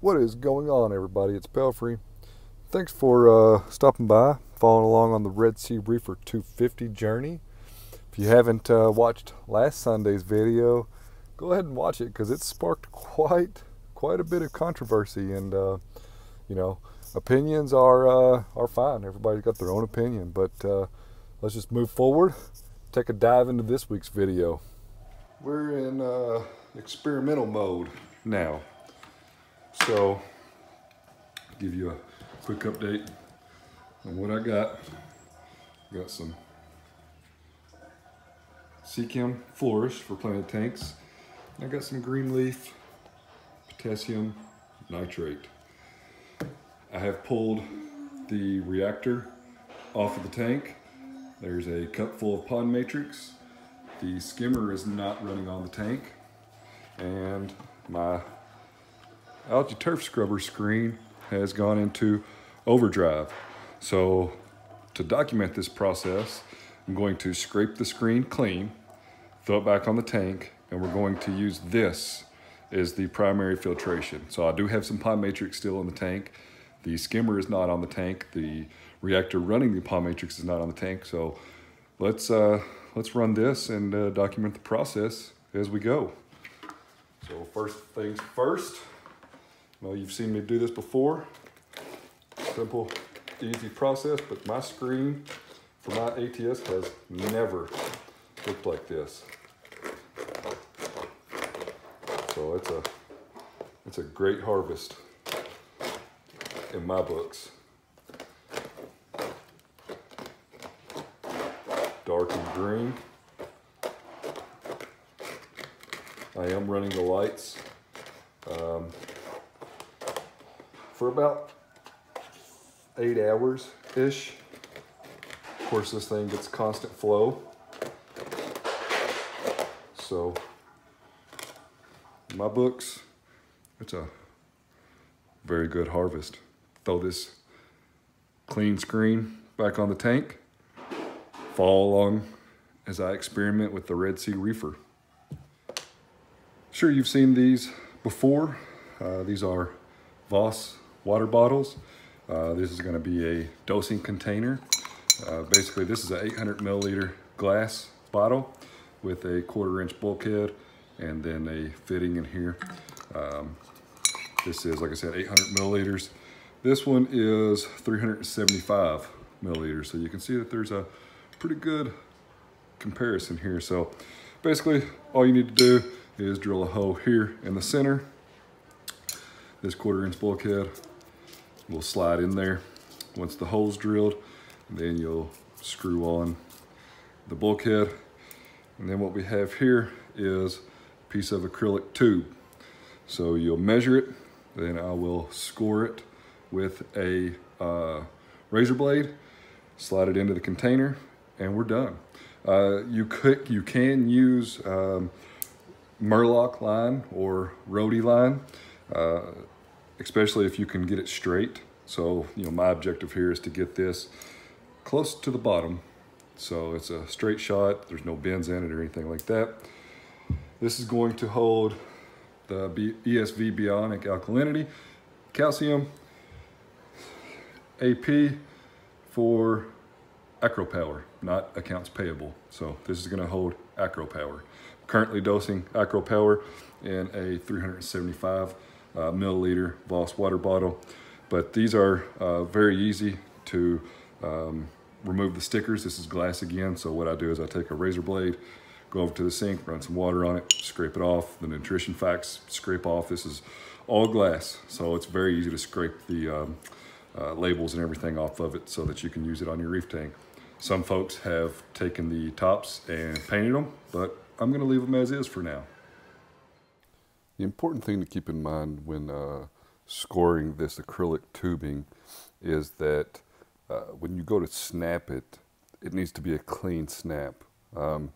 What is going on, everybody? It's Pelphrey. Thanks for uh, stopping by, following along on the Red Sea Reefer 250 journey. If you haven't uh, watched last Sunday's video, go ahead and watch it because it sparked quite quite a bit of controversy, and uh, you know, opinions are uh, are fine. Everybody's got their own opinion, but uh, let's just move forward. Take a dive into this week's video. We're in uh, experimental mode now. So, give you a quick update on what I got. Got some Seachem Flourish for planted tanks. I got some green leaf potassium nitrate. I have pulled the reactor off of the tank. There's a cup full of pond matrix. The skimmer is not running on the tank. And my algae turf scrubber screen has gone into overdrive. So to document this process, I'm going to scrape the screen clean, throw it back on the tank, and we're going to use this as the primary filtration. So I do have some pond matrix still in the tank. The skimmer is not on the tank. The reactor running the pond matrix is not on the tank. So let's, uh, let's run this and uh, document the process as we go. So first things first, well, you've seen me do this before. Simple, easy process, but my screen for my ATS has never looked like this. So it's a, it's a great harvest in my books. Dark and green. I am running the lights um, for about eight hours-ish. Of course, this thing gets constant flow. So, my books, it's a very good harvest. Throw this clean screen back on the tank. Follow along as I experiment with the Red Sea Reefer. Sure, you've seen these before. Uh, these are Voss water bottles. Uh, this is gonna be a dosing container. Uh, basically, this is an 800 milliliter glass bottle with a quarter inch bulkhead and then a fitting in here. Um, this is, like I said, 800 milliliters. This one is 375 milliliters. So you can see that there's a pretty good comparison here. So basically, all you need to do is drill a hole here in the center. This quarter inch bulkhead will slide in there. Once the hole's drilled, then you'll screw on the bulkhead. And then what we have here is a piece of acrylic tube. So you'll measure it, then I will score it with a uh, razor blade, slide it into the container, and we're done. Uh, you could, you can use um, Murloc line or RODI line, uh, especially if you can get it straight. So, you know, my objective here is to get this close to the bottom. So it's a straight shot. There's no bends in it or anything like that. This is going to hold the ESV B-Ionic Alkalinity, calcium, AP for AcroPower, not accounts payable. So this is gonna hold AcroPower currently dosing AcroPower in a 375 uh, milliliter Voss water bottle. But these are uh, very easy to um, remove the stickers. This is glass again, so what I do is I take a razor blade, go over to the sink, run some water on it, scrape it off. The nutrition facts scrape off. This is all glass, so it's very easy to scrape the um, uh, labels and everything off of it so that you can use it on your reef tank. Some folks have taken the tops and painted them, but I'm going to leave them as is for now. The important thing to keep in mind when uh, scoring this acrylic tubing is that uh, when you go to snap it, it needs to be a clean snap. Um,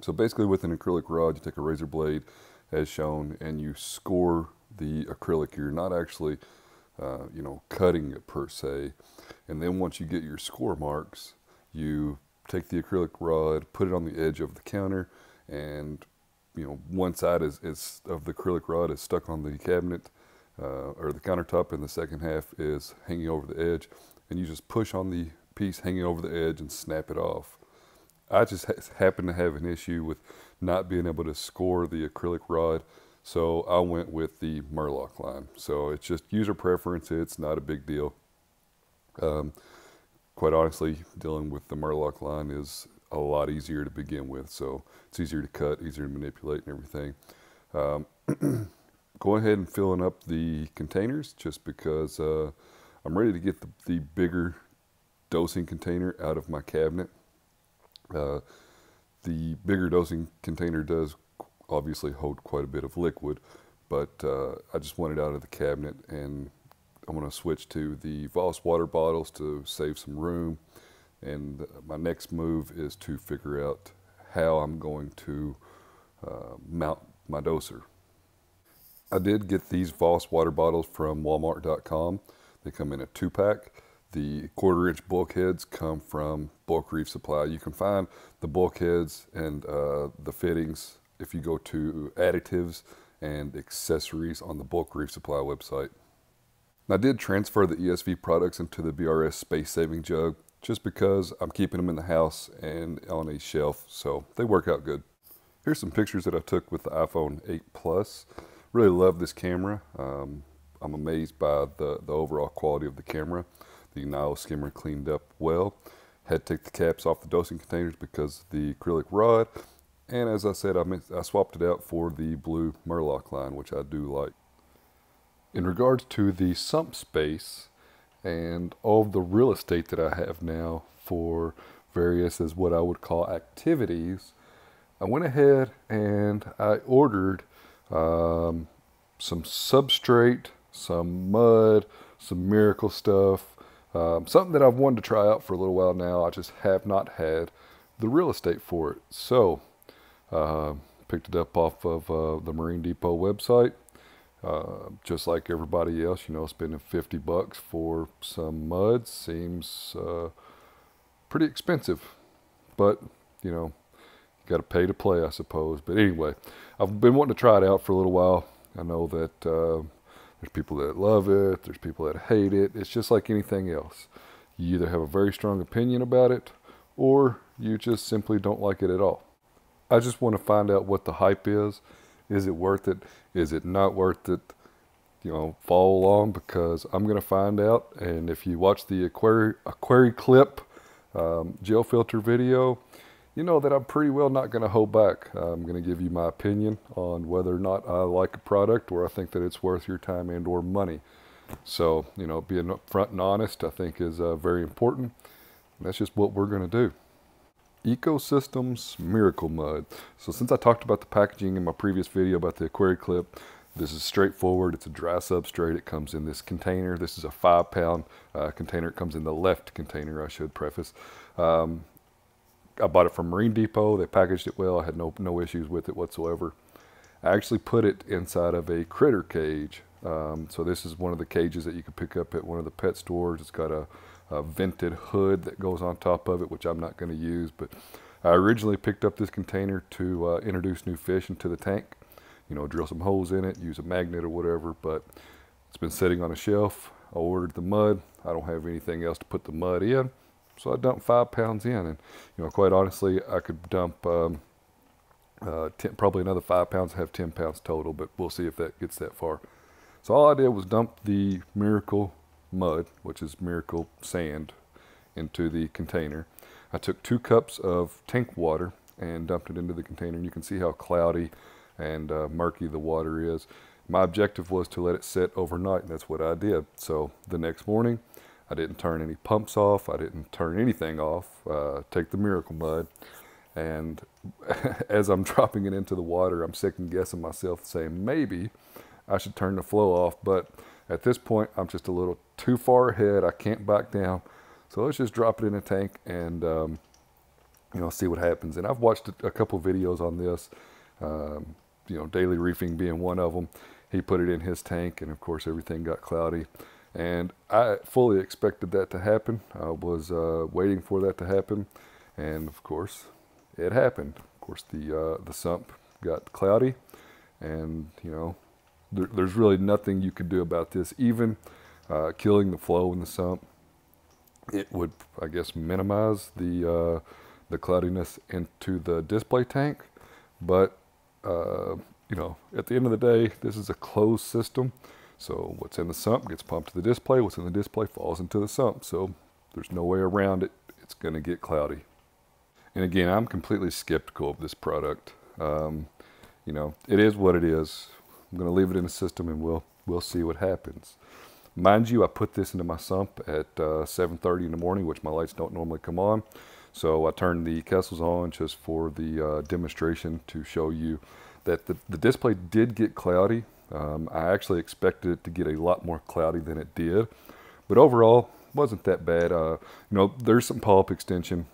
so basically with an acrylic rod, you take a razor blade as shown and you score the acrylic. You're not actually, uh, you know, cutting it per se. And then once you get your score marks, you take the acrylic rod, put it on the edge of the counter, and you know one side is, is of the acrylic rod is stuck on the cabinet uh, or the countertop, and the second half is hanging over the edge. And you just push on the piece hanging over the edge and snap it off. I just ha- happen to have an issue with not being able to score the acrylic rod, so I went with the Murlock line. So it's just user preference, it's not a big deal. Um, quite honestly, dealing with the Murlock line is a lot easier to begin with. So it's easier to cut, easier to manipulate, and everything. Um, go ahead and filling up the containers just because uh, I'm ready to get the, the bigger dosing container out of my cabinet. Uh, the bigger dosing container does obviously hold quite a bit of liquid, but uh, I just want it out of the cabinet and I'm going to switch to the Voss water bottles to save some room. And my next move is to figure out how I'm going to uh, mount my doser. I did get these Voss water bottles from walmart.com. They come in a two pack. The quarter inch bulkheads come from Bulk Reef Supply. You can find the bulkheads and uh, the fittings if you go to additives and accessories on the Bulk Reef Supply website. I did transfer the ESV products into the BRS space saving jug just because I'm keeping them in the house and on a shelf, so they work out good. Here's some pictures that I took with the iPhone 8 Plus. Really love this camera. Um, I'm amazed by the, the overall quality of the camera. The Nyos skimmer cleaned up well. Had to take the caps off the dosing containers because the acrylic rod. And as I said, I, I swapped it out for the blue Murlock line, which I do like. In regards to the sump space and all of the real estate that I have now for various as what I would call activities, I went ahead and I ordered um, some substrate, some mud, some miracle stuff, um, something that I've wanted to try out for a little while now. I just have not had the real estate for it. So, uh, picked it up off of uh, the Marine Depot website. Uh, just like everybody else, you know, spending 50 bucks for some mud seems uh, pretty expensive. But, you know, you got to pay to play, I suppose. But anyway, I've been wanting to try it out for a little while. I know that uh, there's people that love it, there's people that hate it. It's just like anything else. You either have a very strong opinion about it or you just simply don't like it at all. I just want to find out what the hype is is it worth it? Is it not worth it? You know, follow along because I'm going to find out. And if you watch the Aquari, AquariClip um, gel filter video, you know that I'm pretty well not going to hold back. I'm going to give you my opinion on whether or not I like a product or I think that it's worth your time and or money. So, you know, being upfront and honest, I think is uh, very important. And that's just what we're going to do. Ecosystems Miracle Mud. So since I talked about the packaging in my previous video about the AquariClip, this is straightforward. It's a dry substrate. It comes in this container. This is a five pound uh, container. It comes in the left container, I should preface. Um, I bought it from Marine Depot. They packaged it well. I had no, no issues with it whatsoever. I actually put it inside of a critter cage. Um, so this is one of the cages that you can pick up at one of the pet stores. It's got a a vented hood that goes on top of it, which I'm not going to use. But I originally picked up this container to uh, introduce new fish into the tank. You know, drill some holes in it, use a magnet or whatever. But it's been sitting on a shelf. I ordered the mud. I don't have anything else to put the mud in. So I dumped five pounds in. And, you know, quite honestly, I could dump um, uh, ten, probably another five pounds, have 10 pounds total, but we'll see if that gets that far. So all I did was dump the Miracle mud, which is miracle sand, into the container. I took two cups of tank water and dumped it into the container. And you can see how cloudy and uh, murky the water is. My objective was to let it sit overnight, and that's what I did. So the next morning, I didn't turn any pumps off. I didn't turn anything off. Uh, take the miracle mud. And as I'm dropping it into the water, I'm second guessing myself, saying maybe I should turn the flow off. But at this point, I'm just a little too far ahead. I can't back down. So let's just drop it in a tank and, um, you know, see what happens. And I've watched a, couple videos on this, um, you know, Daily Reefing being one of them. He put it in his tank, and of course, everything got cloudy. And I fully expected that to happen. I was uh, waiting for that to happen. And of course, it happened. Of course, the, uh, the sump got cloudy. And, you know, there, there's really nothing you could do about this. Even uh, killing the flow in the sump, it would, I guess, minimize the uh, the cloudiness into the display tank. But uh, you know, at the end of the day, this is a closed system. So what's in the sump gets pumped to the display. What's in the display falls into the sump. So there's no way around it. It's going to get cloudy. And again, I'm completely skeptical of this product. Um, you know, it is what it is. I'm going to leave it in the system and we'll, we'll see what happens. Mind you, I put this into my sump at uh, 7.30 in the morning, which my lights don't normally come on. So I turned the Kessils on just for the uh, demonstration to show you that the, the display did get cloudy. Um, I actually expected it to get a lot more cloudy than it did. But overall, wasn't that bad. Uh, you know, there's some polyp extension.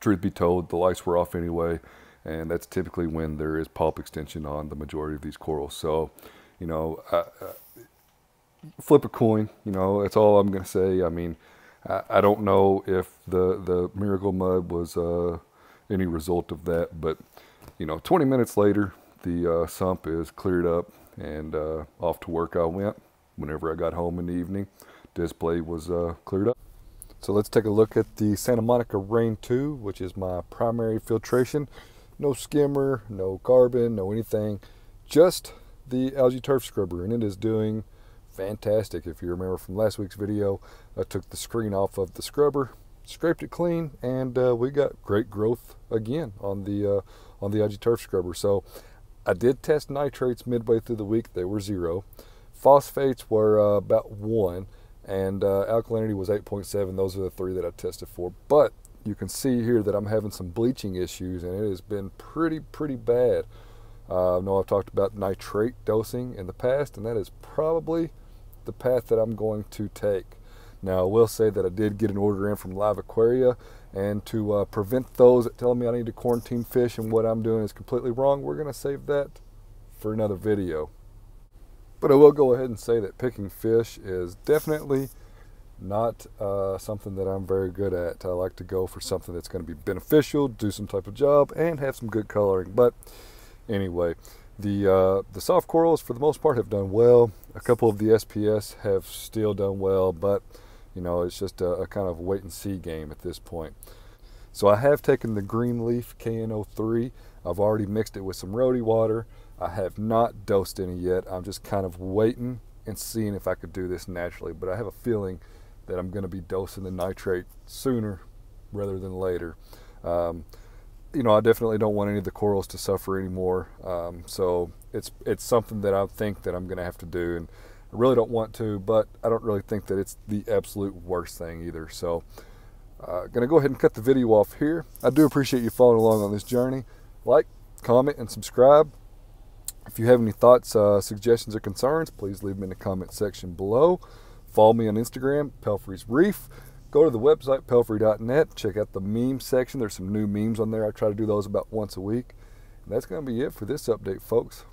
Truth be told, the lights were off anyway and that's typically when there is polyp extension on the majority of these corals. So, you know, uh, uh, flip a coin. You know, that's all I'm going to say. I mean, I, I, don't know if the the miracle mud was uh, any result of that, but you know, 20 minutes later, the uh, sump is cleared up, and uh, off to work I went. Whenever I got home in the evening, display was uh, cleared up. So let's take a look at the Santa Monica Rain 2, which is my primary filtration no skimmer, no carbon, no anything, just the algae turf scrubber, and it is doing fantastic. If you remember from last week's video, I took the screen off of the scrubber, scraped it clean, and uh, we got great growth again on the uh, on the algae turf scrubber. So I did test nitrates midway through the week; they were zero. Phosphates were uh, about one, and uh, alkalinity was 8.7. Those are the three that I tested for. But you can see here that I'm having some bleaching issues and it has been pretty, pretty bad. Uh, I know I've talked about nitrate dosing in the past and that is probably the path that I'm going to take. Now I will say that I did get an order in from LiveAquaria and to uh, prevent those that tell me I need to quarantine fish and what I'm doing is completely wrong, we're going to save that for another video. But I will go ahead and say that picking fish is definitely not uh, something that I'm very good at. I like to go for something that's going to be beneficial, do some type of job, and have some good coloring. But anyway, the uh, the soft corals for the most part have done well. A couple of the SPS have still done well, but you know it's just a, a kind of wait and see game at this point. So I have taken the green leaf KNO3. I've already mixed it with some RODI water. I have not dosed any yet. I'm just kind of waiting and seeing if I could do this naturally. But I have a feeling that I'm going to be dosing the nitrate sooner rather than later. Um, you know, I definitely don't want any of the corals to suffer anymore. Um, so it's it's something that I think that I'm going to have to do, and I really don't want to, but I don't really think that it's the absolute worst thing either. So, uh, going to go ahead and cut the video off here. I do appreciate you following along on this journey. Like, comment, and subscribe. If you have any thoughts, uh, suggestions, or concerns, please leave them in the comment section below. Follow me on Instagram, Pelphrey's Reef. Go to the website, pelphrey.net. Check out the meme section. There's some new memes on there. I try to do those about once a week. And that's going to be it for this update, folks.